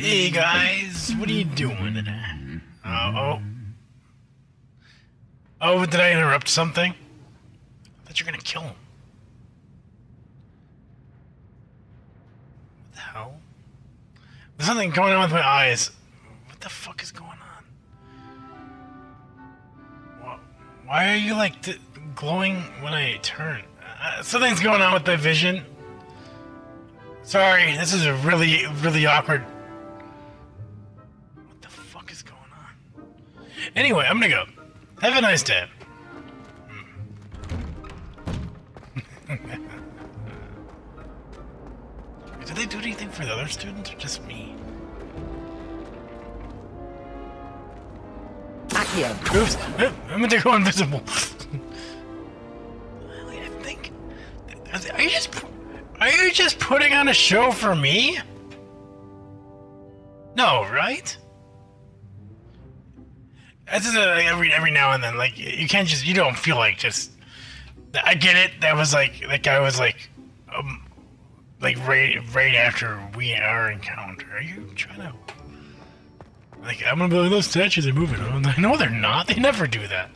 Hey guys, what are you doing? Uh, oh. Oh, did I interrupt something? I thought you were gonna kill him. What the hell? There's something going on with my eyes. What the fuck is going on? Why are you like glowing when I turn? Uh, something's going on with the vision. Sorry, this is a really, really awkward. Anyway, I'm gonna go. Have a nice day. Did they do anything for the other students or just me? Oops, I'm gonna go invisible. I think. Are you just. Are you just putting on a show for me? No, right? This is a, every every now and then. Like you can't just. You don't feel like just. I get it. That was like that guy was like, um, like right right after we our encounter. Are you trying to? Like I'm gonna be like those statues are moving. I'm like, no, they're not. They never do that.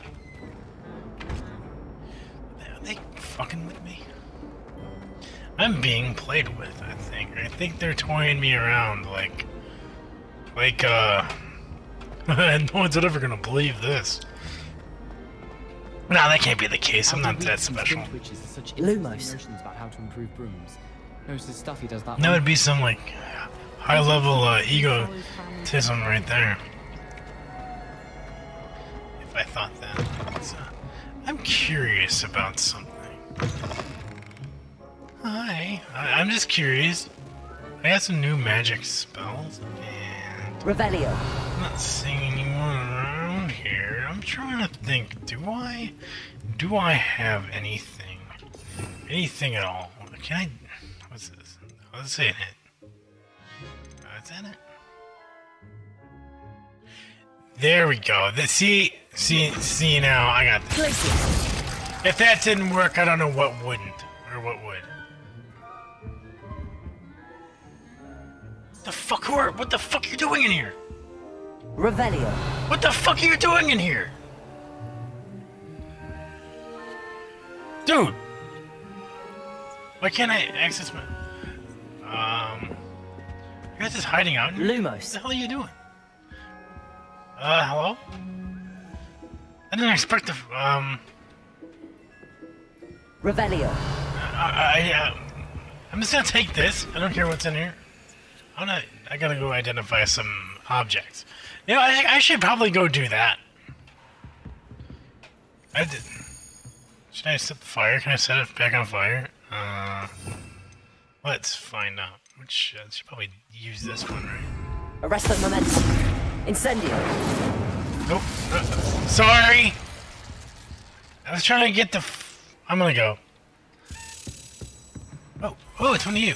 Are they fucking with me? I'm being played with. I think. I think they're toying me around. Like, like uh, no one's ever gonna believe this. No, that can't be the case. I'm not that special. Lumos. that. Would be some like high level uh, egotism right there. If I thought that. I'm curious about something. Hi. I- I'm just curious. I got some new magic spells, and Revelio. I'm not seeing anyone around here. I'm trying to think. Do I? Do I have anything? Anything at all? Can I? What's this? Let's say it. Uh, What's in it? There we go. The, see, see, see now. I got this. If that didn't work, I don't know what wouldn't or what would. The fuck? Who are, what the fuck are you doing in here? Revelio. What the fuck are you doing in here? Dude! Why can't I access my... Um... You guys just hiding out? in here? What Lumos. the hell are you doing? Uh, hello? I didn't expect to... Um... Revelio. I, I, uh, I'm just gonna take this. I don't care what's in here. I'm gonna... I gotta go identify some objects. You know, I, I should probably go do that. I did... Should I set the fire? Can I set it back on fire? Uh... Let's find out. Which, uh, I should probably use this one, right? Arresto momentum. Incendio. Nope. Uh, sorry! I was trying to get the... F I'm gonna go. Oh, oh, it's one of you.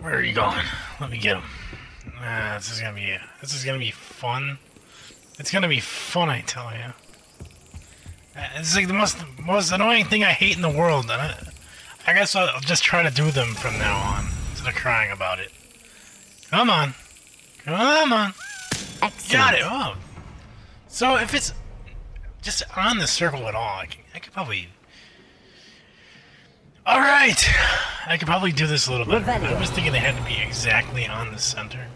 Where are you going? Let me get him. Ah, this is gonna be... This is gonna be fun. It's gonna be fun, I tell you. Uh, It's like the most most annoying thing I hate in the world. And I, I guess I'll just try to do them from now on instead of crying about it. Come on, come on. Excellent. Got it. Oh. So if it's just on the circle at all, I, can, I could probably. All right, I could probably do this a little bit. I was thinking they had to be exactly on the center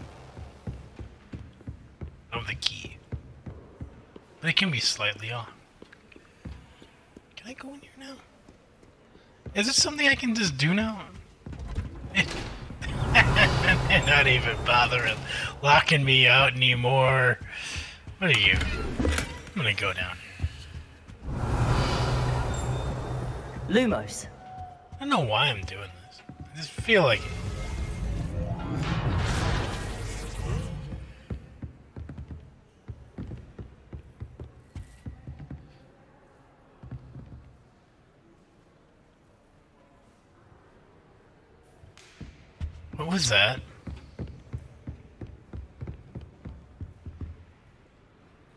the key, but it can be slightly off. Can I go in here now? Is it something I can just do now? Eh. They're not even bothering locking me out anymore. What are you? I'm gonna go down. Lumos. I don't know why I'm doing this. I just feel like it. Was that?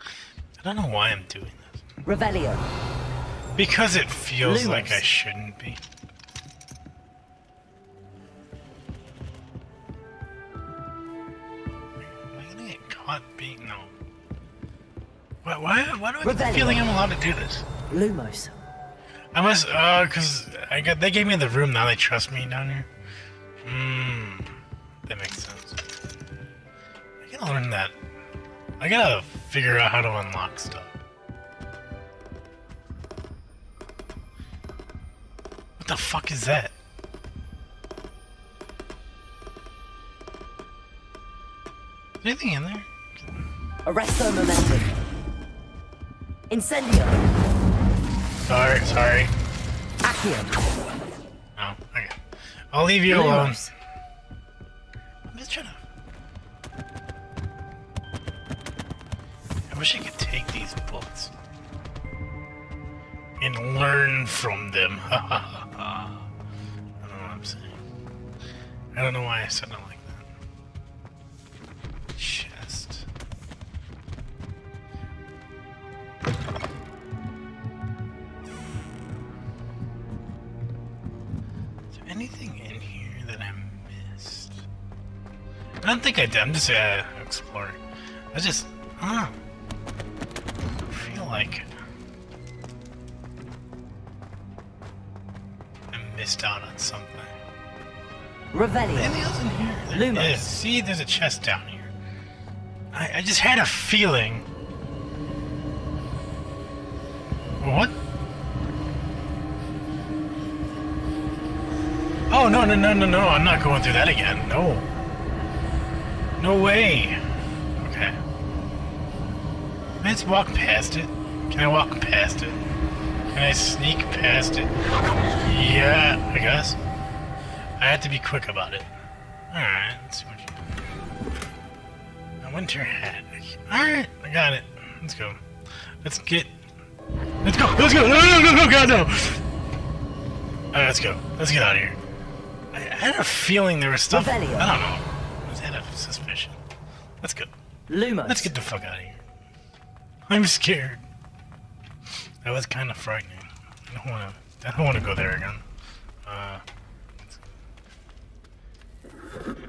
I don't know why I'm doing this. Revelio. Because it feels like I shouldn't be. not being no. Why? Why? Why do I get the Revelio. feeling I'm allowed to do this? Lumos. I must, uh, cause I got they gave me the room. Now they trust me down here. I gotta learn that. I gotta figure out how to unlock stuff. What the fuck is that? anything in there? Arresto momentum. Incendio. Sorry, sorry. Accio. Oh, okay. I'll leave you alone. Wish I could take these books and learn from them. I don't know what I'm saying. I don't know why I said it like that. Chest. Is there anything in here that I missed? I don't think I did. I'm just uh, exploring. I just, I don't know. Revelio. Anything else in here? There Lumos. is. See, there's a chest down here. I, I just had a feeling. What? Oh no no no no no! I'm not going through that again. No. No way. Okay. Let's walk past it. Can I walk past it? Can I sneak past it? Yeah, I guess. I have to be quick about it. Alright, let's see what you A winter hat. Alright, I got it. Let's go. Let's get. Let's go! Let's go! No, no, no, no, God, no! Alright, let's go. Let's get out of here. I, I had a feeling there was stuff. I don't know. I had a suspicion. Let's go. Lumos. Let's get the fuck out of here. I'm scared. That was kind of frightening. I don't want to. I don't want to go there again. Uh. Yep.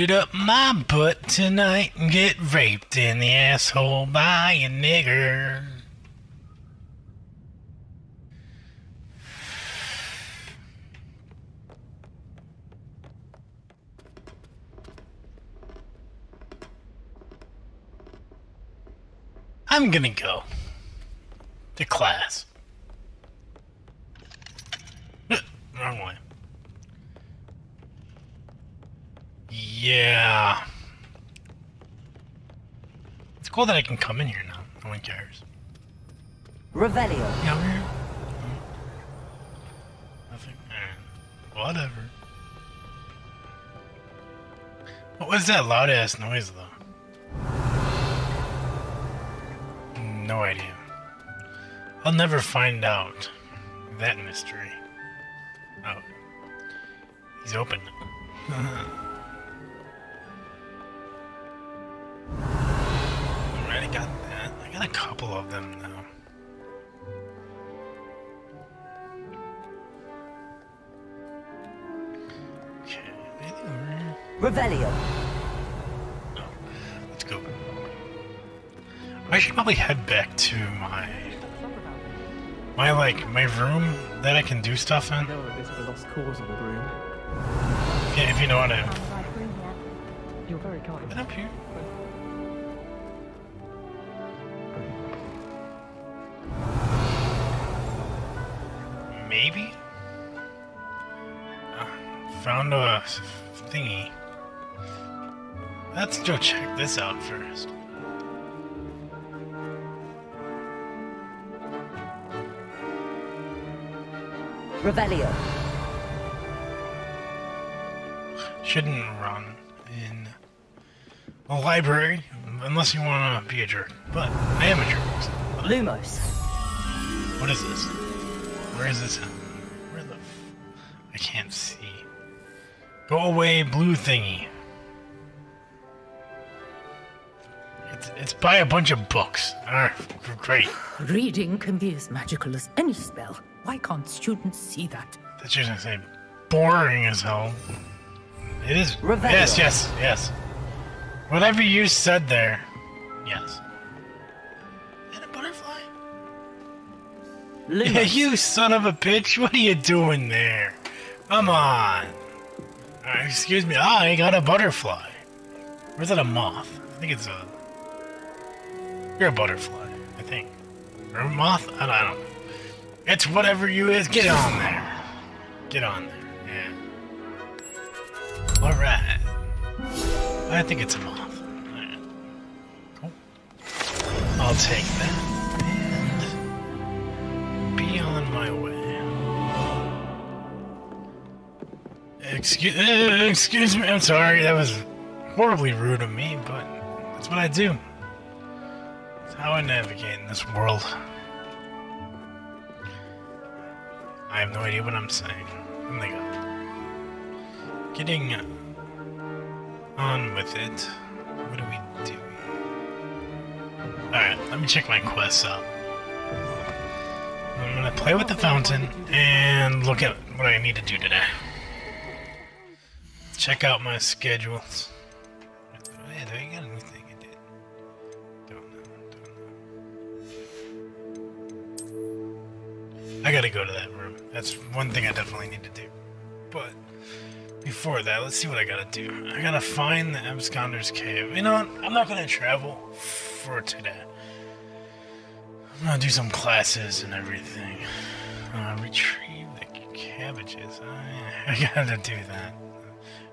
It up my butt tonight and get raped in the asshole by a nigger. I'm gonna go to class. Wrong way. Yeah. It's cool that I can come in here now. No one cares. Revelio. Yeah, here. Nothing. Eh, Whatever. What was that loud ass noise though? No idea. I'll never find out that mystery. Oh. He's open. Alright, I got that. I got a couple of them now. Okay? Revelio. I should probably head back to my my like my room that I can do stuff in. I know that this is the lost cause of the broom. Yeah, if you know what I You're very kind. Get up here. Maybe? Uh, found a thingy. Let's go check this out first. Revelio. Shouldn't run in a library unless you want to be a jerk. But I am a jerk. Lumos. What is this? Where is this? Where the? F- I can't see. Go away, blue thingy. It's it's buy a bunch of books. Alright, great. Reading can be as magical as any spell. Why can't students see that? That's just gonna say boring as hell. It is. Revelio. Yes, yes, yes. Whatever you said there. Yes. And a butterfly? Yeah, you son of a bitch. What are you doing there? Come on. Uh, excuse me. I got a butterfly. Or is it a moth? I think it's a. You're a butterfly, I think. Or a moth? I don't, I don't know. It's whatever you is. Get on there. Get on there. Yeah. Alright. I think it's a moth. Cool. I'll take that. And be on my way. Excuse, uh, excuse me, I'm sorry. That was horribly rude of me, but that's what I do. It's how I navigate in this world. I have no idea what I'm saying. Oh my god. Getting on with it. What do we do? Alright, let me check my quests out. I'm gonna play with the fountain and look at what I need to do today. Check out my schedules. Before that, let's see what I gotta do. I gotta find the Absconder's Cave. You know what? I'm not gonna travel for today. I'm gonna do some classes and everything. Uh, retrieve the cabbages. I, I gotta do that.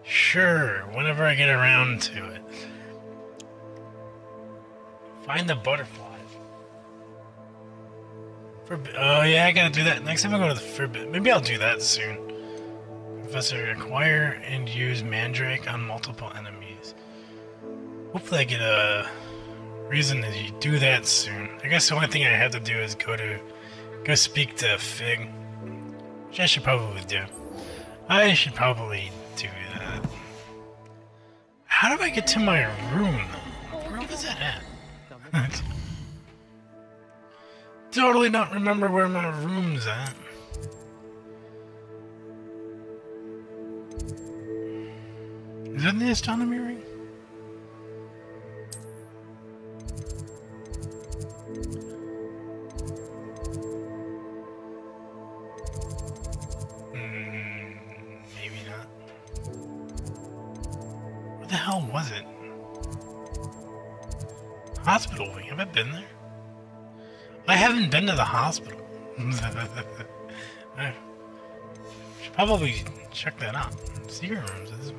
Sure, whenever I get around to it. Find the butterflies. Forbi- oh yeah, I gotta do that. Next time I go to the forbid, maybe I'll do that soon. Professor, acquire and use Mandrake on multiple enemies. Hopefully I get a reason to do that soon. I guess the only thing I have to do is go to go speak to Fig. Which I should probably do. I should probably do that. How do I get to my room? Where was that at? totally don't remember where my room's at. Is that the astronomy wing? Hmm, maybe not. Where the hell was it? Hospital wing. Have I been there? I haven't been to the hospital. I should probably check that out. Secret rooms.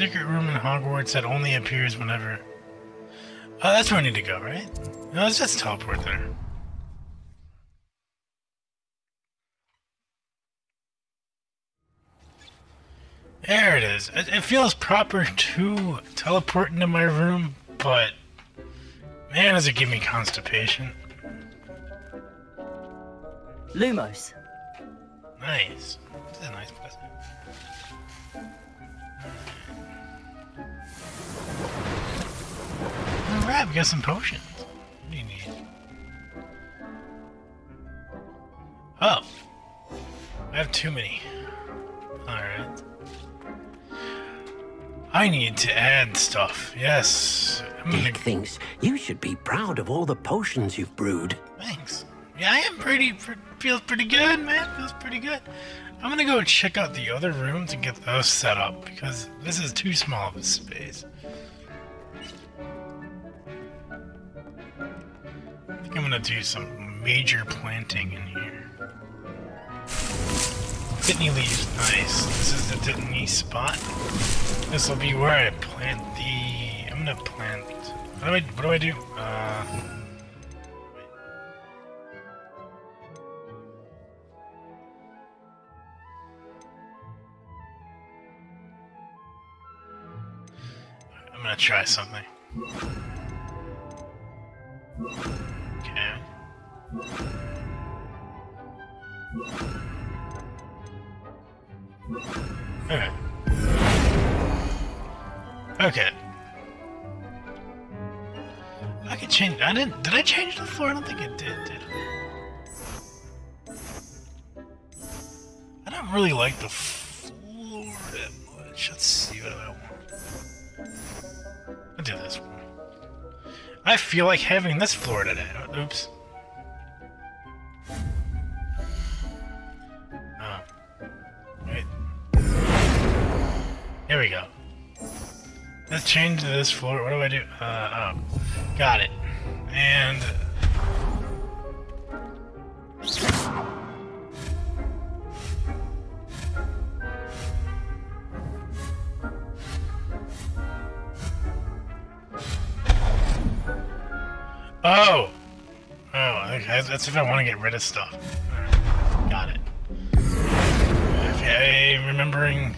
Secret room in Hogwarts that only appears whenever. Oh, that's where I need to go, right? No, let's just teleport there. There it is. It, it feels proper to teleport into my room, but man, does it give me constipation. Lumos. Nice. This is a nice place. We got some potions. What do you need? Oh. I have too many. Alright. I need to add stuff. Yes. I'm gonna Deek thinks you should be proud of all the potions you've brewed. Thanks. Yeah, I am pretty, pre- feels pretty good, man. Feels pretty good. I'm gonna go check out the other rooms and get those set up because this is too small of a space. Gonna do some major planting in here. Dittany leaves, nice. This is the Dittany spot. This will be where I plant the. I'm gonna plant. What do I? What do I do? Uh. I'm gonna try something. Okay. Okay. I could change. I didn't. Did I change the floor? I don't think it did. Did I? I don't really like the floor that much. Let's see what I want. I'll do this one. I feel like having this floor today. Oops. Oh. Wait. Here we go. Let's change this floor. What do I do? Uh, oh. Got it. And... Oh! Oh. That's if I want to get rid of stuff. Got it. Okay, remembering...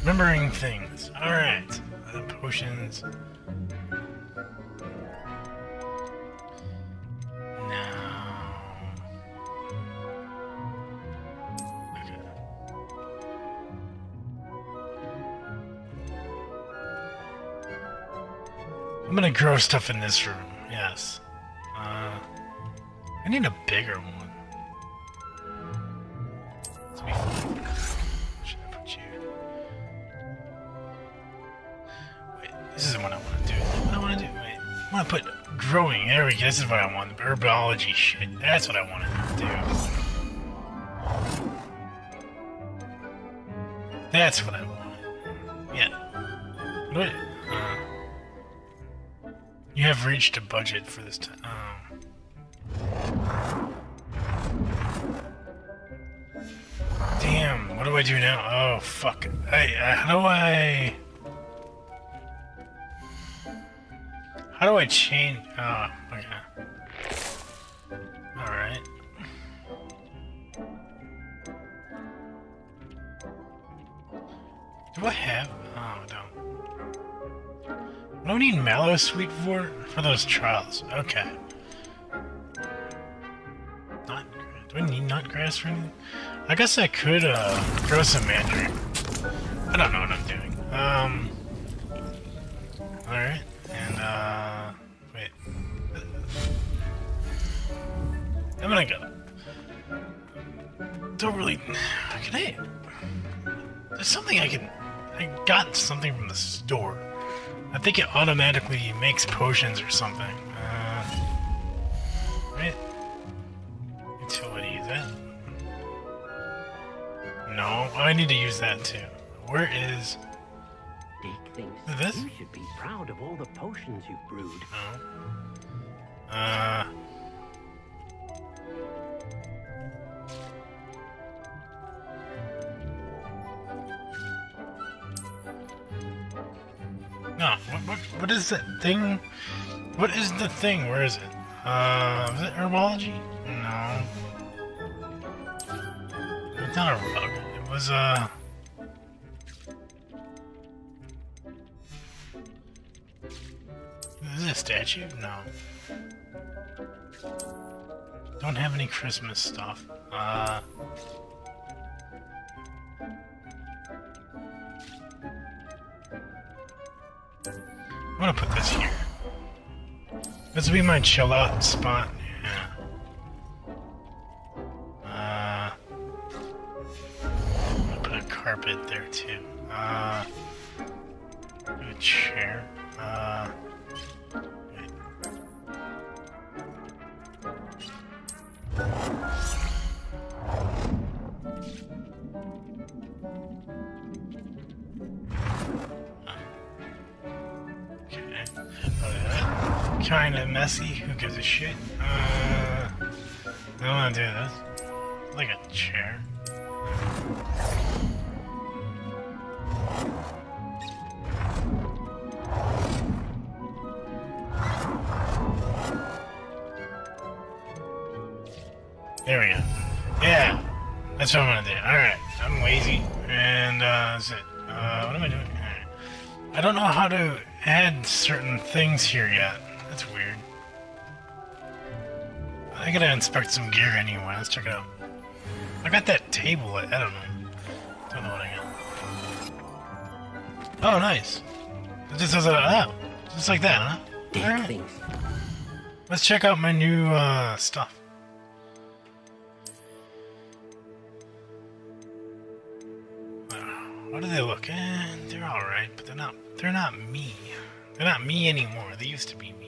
Remembering things. Alright. Uh, potions. I'm gonna grow stuff in this room. Uh, I need a bigger one. Should I put you? Wait, this isn't what I want to do. What I want to do? Wait, I want to put growing. There we go. This is what I want. Herbology shit. That's what I want to do. That's what I want. Yeah. What? You have reached a budget for this time. Oh. Damn, what do I do now? Oh, fuck. I, uh, how do I... How do I change... Oh, okay. Alright. Do I have... No. I don't need Mallowsweet for for those trials. Okay. Not do I need nut grass for anything? I guess I could uh grow some mandarin. I don't know what I'm doing. Um Alright. And uh wait. I'm gonna go. Don't really can I there's something I can I got something from the store. I think it automatically makes potions or something. Uh, right? Utility, is that? No, I need to use that too. Where is... Deek thinks This? you should be proud of all the potions you've brewed. No. Uh... what, is that thing? What is the thing? Where is it? Uh, is it herbology? No. It's not a rug. It was, uh... Is it a statue? No. Don't have any Christmas stuff. Uh... gonna put this here. This will be my chill out spot. Yeah. Uh, put a carpet there too. Uh, a chair. Uh, kind of messy. Who gives a shit? Uh, I don't want to do this. Like a chair. There we go. Yeah, that's what I'm gonna do. All right, I'm lazy, and uh, that's it. Uh, what am I doing? Right. I don't know how to add certain things here yet. I gotta inspect some gear anyway. Let's check it out. I got that table. I don't know. Don't know what I got. Oh, nice. It just does it out. Just like that, huh? Alright. things. Let's check out my new uh, stuff. Uh, How do they look? Eh, they're all right, but they're not. They're not me. They're not me anymore. They used to be me.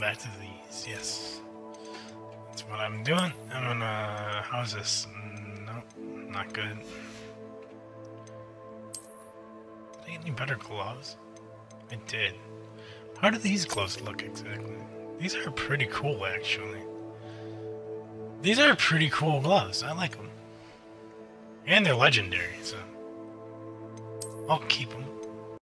Back to these. Yes, that's what I'm doing. I'm gonna. How's this? Mm, Nope, not good. Did I get any better gloves? I did. How do these gloves look exactly? These are pretty cool, actually. These are pretty cool gloves. I like them. And they're legendary, so. I'll keep them.